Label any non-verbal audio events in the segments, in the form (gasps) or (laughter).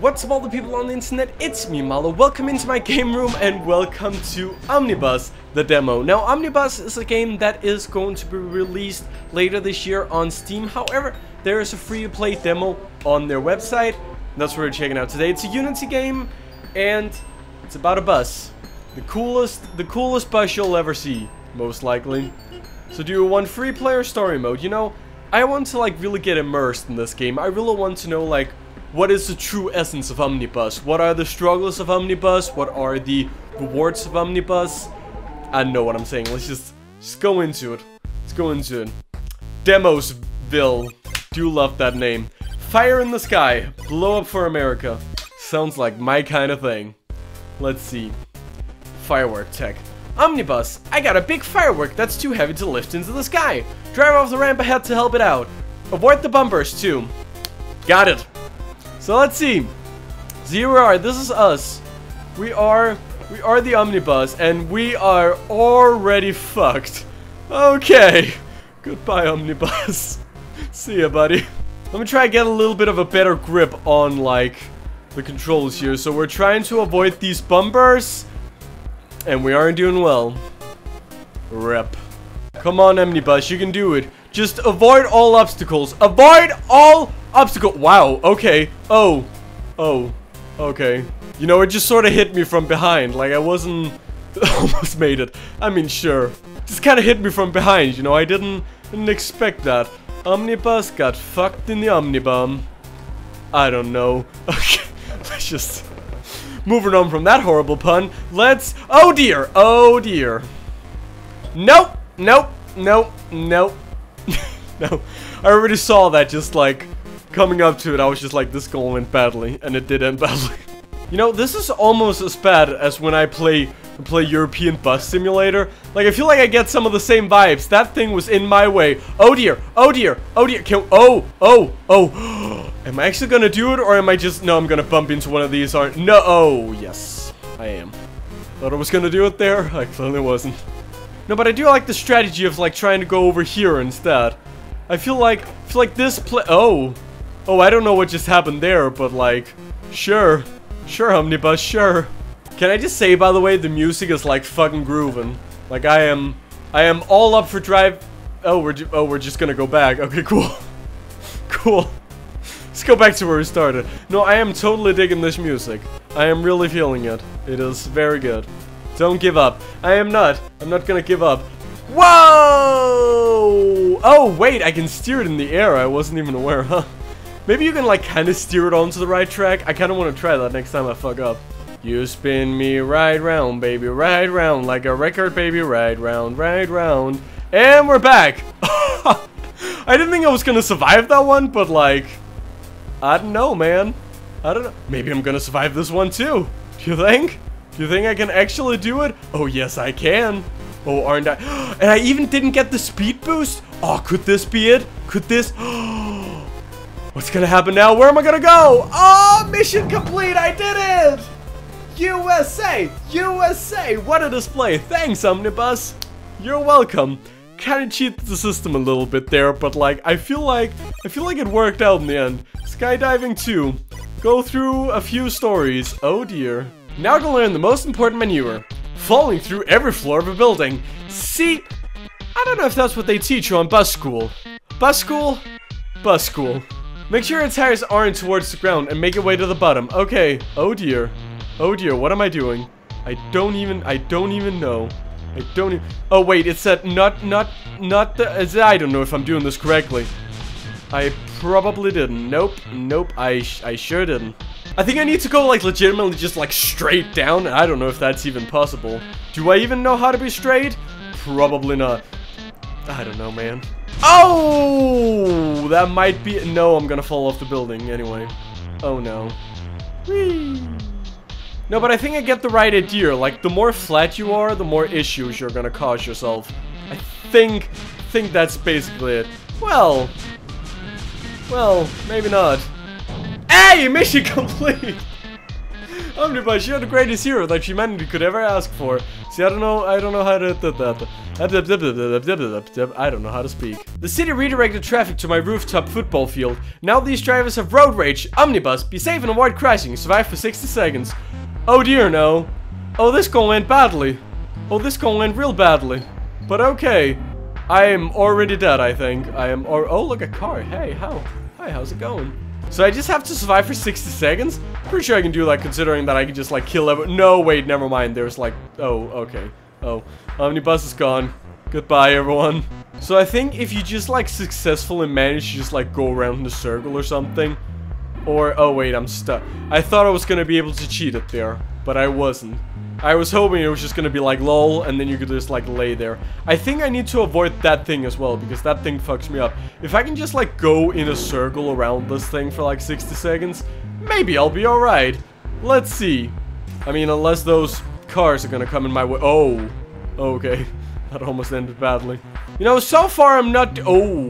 What's up all the people on the internet, it's me Milo, welcome into my game room and welcome to Omnibus, the demo. Now Omnibus is a game that is going to be released later this year on Steam, however, there is a free to play demo on their website, that's what we're checking out today. It's a Unity game, and it's about a bus. The coolest, the coolest bus you'll ever see, most likely. So do you want free player story mode? You know, I want to like really get immersed in this game. I really want to know like what is the true essence of Omnibus? What are the struggles of Omnibus? What are the rewards of Omnibus? I know what I'm saying. Let's just, just go into it. Let's go into it. Demosville. Do love that name. Fire in the sky. Blow up for America. Sounds like my kind of thing. Let's see. Firework tech. Omnibus, I got a big firework that's too heavy to lift into the sky. Drive off the ramp ahead to help it out. Avoid the bumpers too. Got it. So let's see. Zero R, this is us. We are we are the omnibus and we are already fucked. Okay. (laughs) Goodbye omnibus. (laughs) see ya buddy. Let me try to get a little bit of a better grip on like the controls here. So we're trying to avoid these bumpers and we aren't doing well. Rep. Come on omnibus, you can do it. Just avoid all obstacles. Avoid all obstacle. Wow, okay. Oh. Oh. Okay. You know, it just sort of hit me from behind. Like, I wasn't... (laughs) almost made it. I mean, sure. Just kind of hit me from behind, you know? I didn't, didn't expect that. Omnibus got fucked in the Omnibum. I don't know. (laughs) Okay, let's just... Moving on from that horrible pun, let's... Oh dear! Oh dear. Nope! Nope! Nope! Nope! (laughs) no. I already saw that just like coming up to it. I was just like, this goal went badly, and it did end badly. (laughs) you know, this is almost as bad as when I play play European Bus Simulator. Like, I feel like I get some of the same vibes. That thing was in my way. Oh dear, oh dear, oh dear. Can, oh, oh, oh. (gasps) am I actually gonna do it, or am I just, no, I'm gonna bump into one of these, aren't, no, oh, yes, I am. Thought I was gonna do it there, (laughs) I clearly wasn't. No, but I do like the strategy of, like, trying to go over here instead. I feel like, feel like this play- Oh. Oh, I don't know what just happened there, but like, sure. Sure, Omnibus, sure. Can I just say, by the way, the music is like fucking grooving. Like, I am, I am all up for drive- Oh, we're, oh, we're just gonna go back. Okay, (laughs) cool. cool. Let's go back to where we started. No, I am totally digging this music. I am really feeling it. It is very good. Don't give up. I am not. I'm not gonna give up. Whoa! Oh, wait, I can steer it in the air. I wasn't even aware, huh? Maybe you can, like, kind of steer it onto the right track. I kind of want to try that next time I fuck up. You spin me right round, baby, right round, like a record, baby, right round, right round. And we're back! (laughs) I didn't think I was gonna survive that one, but, like... I don't know, man. I don't know. Maybe I'm gonna survive this one, too. Do you think? Do you think I can actually do it? Oh, yes, I can. Oh, aren't I? (gasps) And I even didn't get the speed boost? Oh, could this be it? Could this? (gasps) What's gonna happen now? Where am I gonna go? Oh, mission complete! I did it! USA! USA! What a display! Thanks, Omnibus! You're welcome. Kinda cheated the system a little bit there, but like, I feel like, I feel like it worked out in the end. Skydiving 2. Go through a few stories. Oh dear. Now gonna learn the most important maneuver falling through every floor of a building. See, I don't know if that's what they teach you on bus school. Bus school? Bus school. Make sure your tires aren't towards the ground and make your way to the bottom. Okay. Oh dear. Oh dear, what am I doing? I don't even, I don't even know. I don't even, oh wait, it said not, not, not the, I don't know if I'm doing this correctly. I probably didn't. Nope, nope, I, I sure didn't. I think I need to go, like, legitimately just, like, straight down. I don't know if that's even possible. Do I even know how to be straight? Probably not. I don't know, man. Oh! That might be- No, I'm gonna fall off the building anyway. Oh, no. Whee! No, but I think I get the right idea. Like, the more flat you are, the more issues you're gonna cause yourself. I think- think that's basically it. Well... Well, maybe not. Hey, mission (laughs) complete! Omnibus, you're the greatest hero that humanity could ever ask for. See, I don't know, I don't know how to... I don't know how to speak. The city redirected traffic to my rooftop football field. Now these drivers have road rage. Omnibus, be safe and avoid crashing. Survive for 60 seconds. Oh dear, no. Oh, this gonna end badly. Oh, this gonna end real badly. But okay. I am already dead, I think. I am or- Oh, look, a car. Hey, how? Hi, how's it going? So I just have to survive for 60 seconds? Pretty sure I can do that considering that I can just like kill everyone. No, wait, never mind. There's like, oh, okay. Oh, Omnibus is gone. Goodbye, everyone. So I think if you just like successfully manage to just like go around in a circle or something. Or, oh wait, I'm stuck. I thought I was gonna be able to cheat it there, but I wasn't. I was hoping it was just gonna be like lol and then you could just like lay there. I think I need to avoid that thing as well because that thing fucks me up. If I can just like go in a circle around this thing for like 60 seconds, maybe I'll be alright. Let's see. I mean, unless those cars are gonna come in my way. Oh, okay. (laughs) That almost ended badly. You know, so far I'm not. Oh,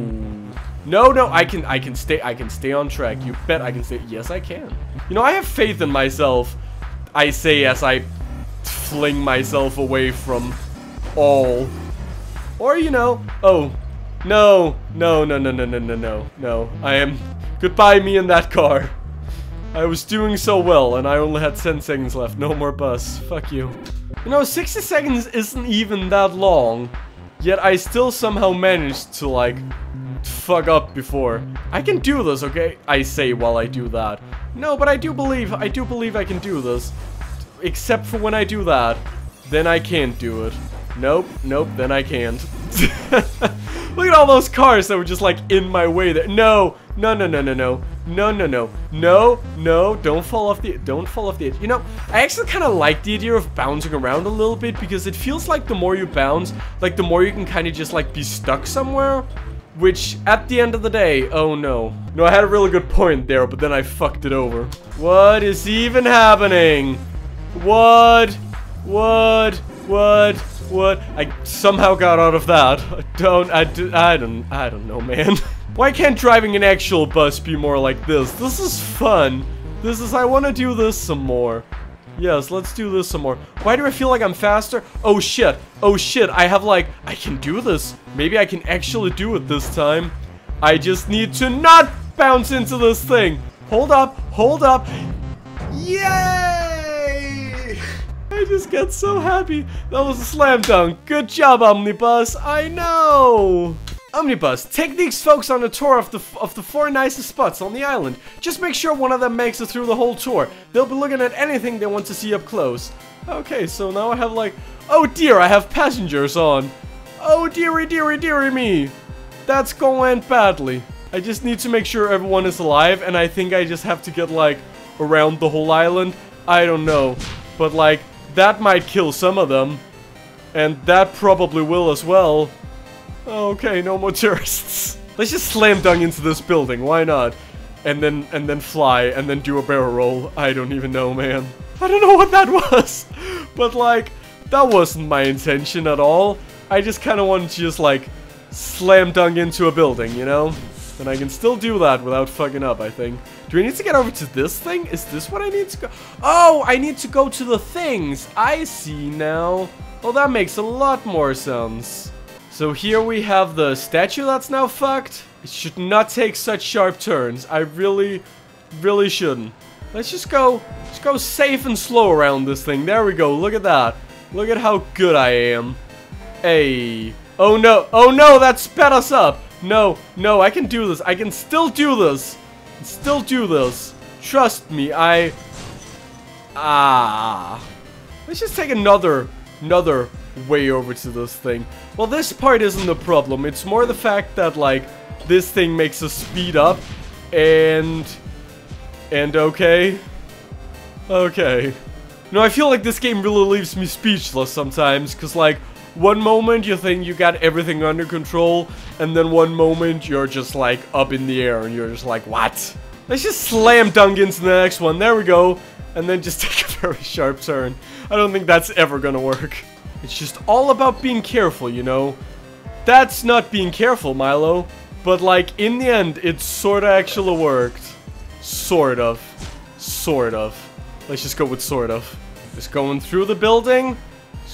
no, no. I can, I can stay. I can stay on track. You bet I can stay. Yes, I can. You know, I have faith in myself. I say as I fling myself away from all. Or, you know, oh, no, no, no, no, no, no, no, no, no. I am, goodbye me in that car. I was doing so well, and I only had 10 seconds left. No more bus. Fuck you. You know, 60 seconds isn't even that long, yet I still somehow managed to, like, fuck up before. I can do this, okay? I say while I do that. No, but I do believe, I do believe I can do this. Except for when I do that. Then I can't do it. Nope, nope, then I can't. (laughs) Look at all those cars that were just like in my way there. No, no, no, no, no, no. No, no, no. No, no, don't fall off the don't fall off the edge. You know, I actually kind of like the idea of bouncing around a little bit because it feels like the more you bounce, like the more you can kind of just like be stuck somewhere. Which, at the end of the day, oh no. No, I had a really good point there, but then I fucked it over. What is even happening? What? What? What? What? I somehow got out of that. I don't, I, do, I don't, I don't know, man. (laughs) Why can't driving an actual bus be more like this? This is fun. This is, I want to do this some more. Yes, let's do this some more. Why do I feel like I'm faster? Oh shit. Oh shit. I have like, I can do this. Maybe I can actually do it this time. I just need to not bounce into this thing. Hold up. Hold up. Yay! I just get so happy. That was a slam dunk. Good job, Omnibus. I know. Omnibus, take these folks on a tour of the of the four nicest spots on the island. Just make sure one of them makes it through the whole tour. They'll be looking at anything they want to see up close. Okay, so now I have like... Oh dear, I have passengers on. Oh dearie, dearie, dearie me. That's going badly. I just need to make sure everyone is alive, and I think I just have to get like around the whole island. I don't know. But like, that might kill some of them. And that probably will as well. Okay, no more tourists. (laughs) Let's just slam dunk into this building, why not? And then and then fly and then do a barrel roll. I don't even know, man. I don't know (laughs) what that was. (laughs) But like, that wasn't my intention at all. I just kind of wanted to just like slam dunk into a building, you know? And I can still do that without fucking up, I think. Do we need to get over to this thing? Is this what I need to go? Oh, I need to go to the things. I see now. Well, that makes a lot more sense. So here we have the statue that's now fucked. It should not take such sharp turns. I really, really shouldn't. Let's just go, just go safe and slow around this thing. There we go. Look at that. Look at how good I am. Hey. Oh no. Oh no, that sped us up. No, no, I can do this. I can still do this. Still do this. Trust me, I... Ah. Let's just take another, another way over to this thing. Well, this part isn't the problem. It's more the fact that, like, this thing makes us speed up. And... And okay. Okay. No, I feel like this game really leaves me speechless sometimes. Because, like, one moment you think you got everything under control. And then one moment you're just, like, up in the air. And you're just like, what? Let's just slam dunk into the next one. There we go. And then just (laughs) take a very sharp turn. I don't think that's ever gonna work. It's just all about being careful, you know? That's not being careful, Milo. But, like, in the end, it sorta actually worked. Sort of. Sort of. Let's just go with sort of. Just going through the building.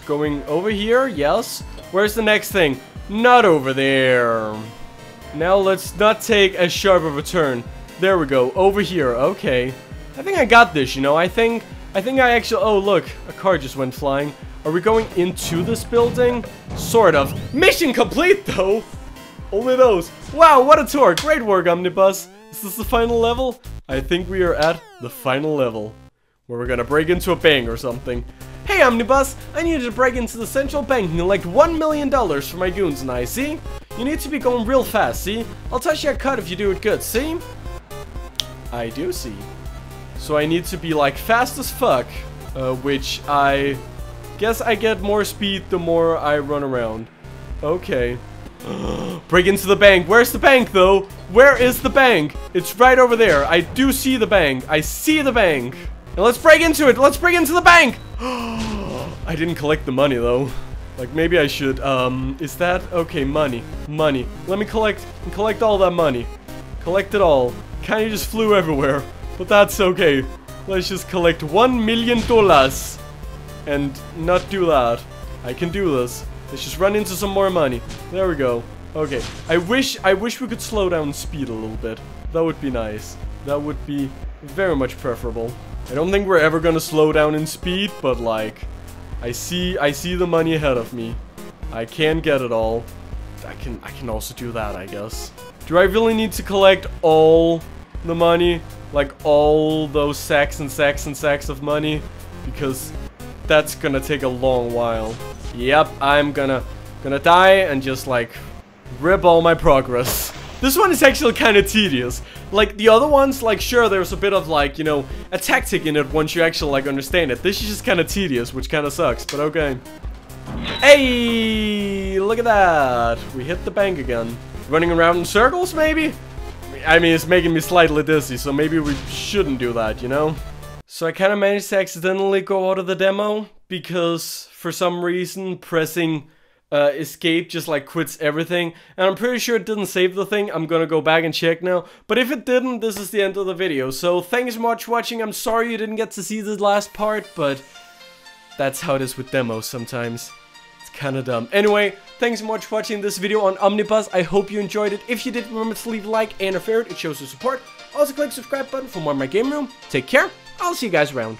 Going over here, yes. Where's the next thing? Not over there. Now let's not take as sharp of a turn. There we go, over here, okay. I think I got this, you know, I think, I think I actually, oh look, a car just went flying. Are we going into this building? Sort of. Mission complete though! Only those. Wow, what a tour, great work Omnibus. Is this the final level? I think we are at the final level. Where we're gonna break into a bank or something. Hey Omnibus, I needed to break into the central bank and collect one million dollars for my goons and I, see? You need to be going real fast, see? I'll touch your cut if you do it good, see? I do see. So I need to be like fast as fuck, uh, which I guess I get more speed the more I run around. Okay. (gasps) Break into the bank. Where's the bank though? Where is the bank? It's right over there. I do see the bank. I see the bank. Let's break into it. Let's break into the bank. (gasps) I didn't collect the money though. Like maybe I should. Um, is that okay? Money, money. Let me collect collect all that money. Collect it all. Kinda just flew everywhere, but that's okay. Let's just collect one million dollars and not do that. I can do this. Let's just run into some more money. There we go. Okay. I wish I wish we could slow down speed a little bit. That would be nice. That would be very much preferable. I don't think we're ever gonna slow down in speed, but like I see I see the money ahead of me. I can get it all. I can I can also do that, I guess. Do I really need to collect all the money? Like all those sacks and sacks and sacks of money? Because that's gonna take a long while. Yep, I'm gonna gonna die and just like rip all my progress. (laughs) This one is actually kind of tedious. Like, the other ones, like, sure, there's a bit of, like, you know, a tactic in it once you actually, like, understand it. This is just kind of tedious, which kind of sucks, but okay. Hey, look at that. We hit the bank again. Running around in circles, maybe? I mean, it's making me slightly dizzy, so maybe we shouldn't do that, you know? So I kind of managed to accidentally go out of the demo because for some reason pressing uh, escape just like quits everything. And I'm pretty sure it didn't save the thing. I'm gonna go back and check now. But if it didn't this is the end of the video. So thanks much for watching. I'm sorry you didn't get to see the last part but that's how it is with demos sometimes. It's kinda dumb. Anyway thanks so much for watching this video on Omnibus. I hope you enjoyed it. If you did remember to leave a like and a favorite. It shows your support. Also click subscribe button for more of my game room. Take care. I'll see you guys around